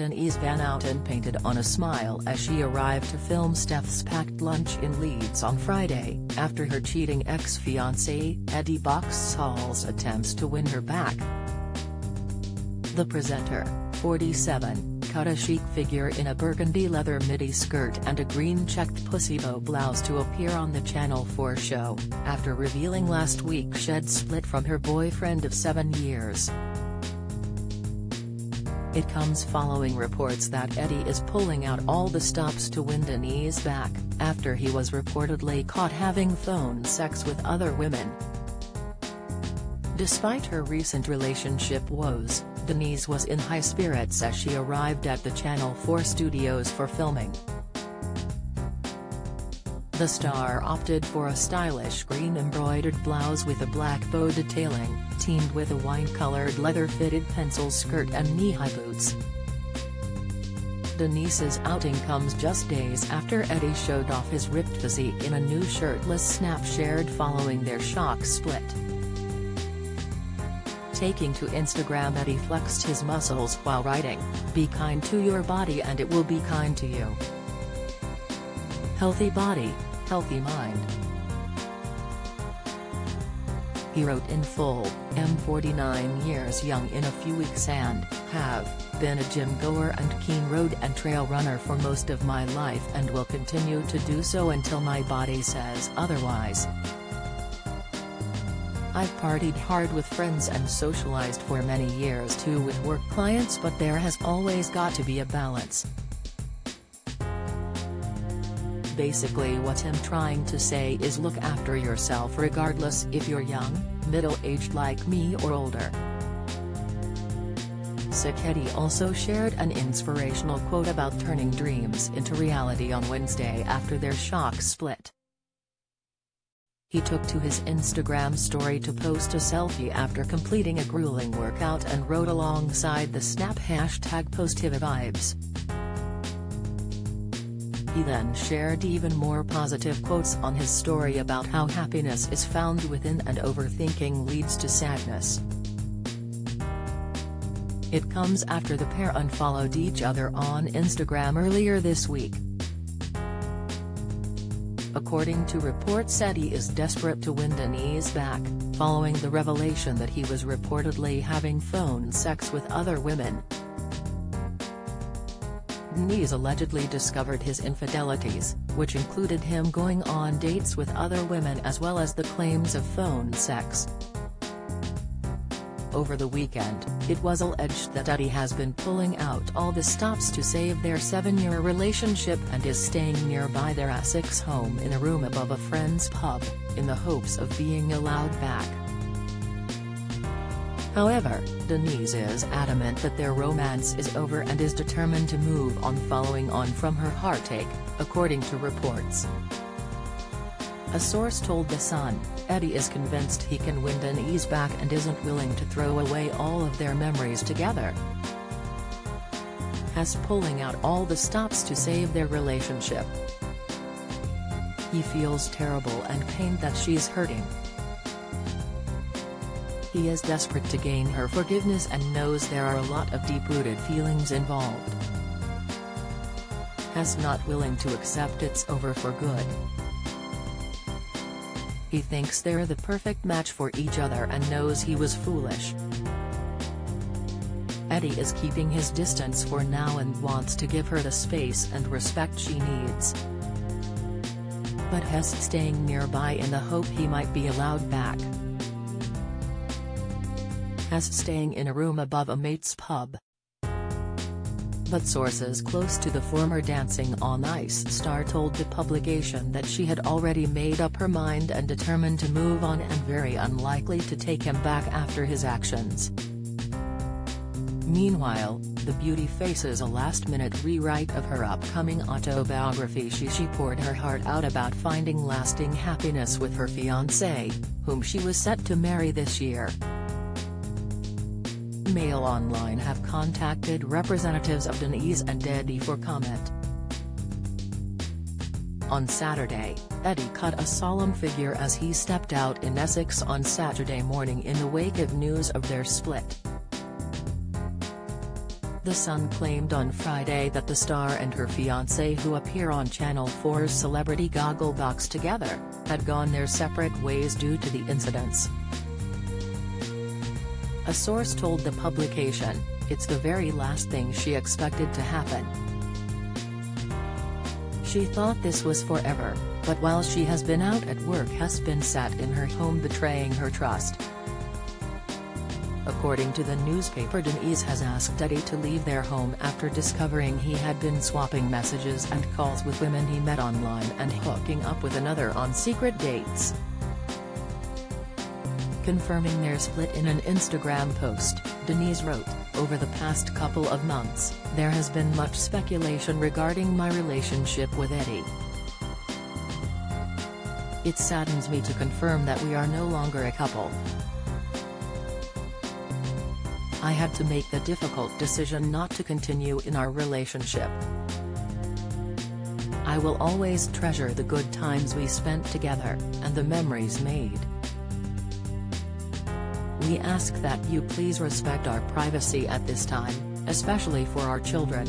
Denise Van Outen painted on a smile as she arrived to film Steph's packed lunch in Leeds on Friday, after her cheating ex-fiancé, Eddie Boxshall's attempts to win her back. The presenter, 47, cut a chic figure in a burgundy leather midi skirt and a green checked pussy bow blouse to appear on the Channel 4 show, after revealing last week she'd split from her boyfriend of seven years. It comes following reports that Eddie is pulling out all the stops to win Denise back, after he was reportedly caught having phone sex with other women. Despite her recent relationship woes, Denise was in high spirits as she arrived at the Channel 4 studios for filming. The star opted for a stylish green embroidered blouse with a black bow detailing, teamed with a wine-colored leather-fitted pencil skirt and knee-high boots. Denise's outing comes just days after Eddie showed off his ripped physique in a new shirtless snap shared following their shock split. Taking to Instagram Eddie flexed his muscles while writing, Be kind to your body and it will be kind to you. Healthy body, healthy mind. He wrote in full, am 49 years young in a few weeks and, have, been a gym goer and keen road and trail runner for most of my life and will continue to do so until my body says otherwise. I've partied hard with friends and socialized for many years too with work clients but there has always got to be a balance. Basically what I'm trying to say is look after yourself regardless if you're young, middle-aged like me or older. Sacchetti also shared an inspirational quote about turning dreams into reality on Wednesday after their shock split. He took to his Instagram story to post a selfie after completing a grueling workout and wrote alongside the snap hashtag Vibes. He then shared even more positive quotes on his story about how happiness is found within and overthinking leads to sadness. It comes after the pair unfollowed each other on Instagram earlier this week. According to reports Eddie is desperate to win Denise back, following the revelation that he was reportedly having phone sex with other women. Denise allegedly discovered his infidelities, which included him going on dates with other women as well as the claims of phone sex. Over the weekend, it was alleged that Eddie has been pulling out all the stops to save their seven-year relationship and is staying nearby their Essex home in a room above a friend's pub, in the hopes of being allowed back. However, Denise is adamant that their romance is over and is determined to move on following on from her heartache, according to reports. A source told The Sun, Eddie is convinced he can win Denise back and isn't willing to throw away all of their memories together. Has pulling out all the stops to save their relationship. He feels terrible and pained that she's hurting. He is desperate to gain her forgiveness and knows there are a lot of deep-rooted feelings involved. Has not willing to accept it's over for good. He thinks they're the perfect match for each other and knows he was foolish. Eddie is keeping his distance for now and wants to give her the space and respect she needs. But Hess staying nearby in the hope he might be allowed back. Hess staying in a room above a mate's pub but sources close to the former Dancing on Ice star told the publication that she had already made up her mind and determined to move on and very unlikely to take him back after his actions. Meanwhile, the beauty faces a last-minute rewrite of her upcoming autobiography she she poured her heart out about finding lasting happiness with her fiancé, whom she was set to marry this year. Mail Online have contacted representatives of Denise and Eddie for comment. On Saturday, Eddie cut a solemn figure as he stepped out in Essex on Saturday morning in the wake of news of their split. The Sun claimed on Friday that the star and her fiancé who appear on Channel 4's Celebrity Gogglebox together, had gone their separate ways due to the incidents. A source told the publication, it's the very last thing she expected to happen. She thought this was forever, but while she has been out at work has been sat in her home betraying her trust. According to the newspaper Denise has asked Eddie to leave their home after discovering he had been swapping messages and calls with women he met online and hooking up with another on secret dates. Confirming their split in an Instagram post, Denise wrote, Over the past couple of months, there has been much speculation regarding my relationship with Eddie. It saddens me to confirm that we are no longer a couple. I had to make the difficult decision not to continue in our relationship. I will always treasure the good times we spent together, and the memories made. We ask that you please respect our privacy at this time, especially for our children.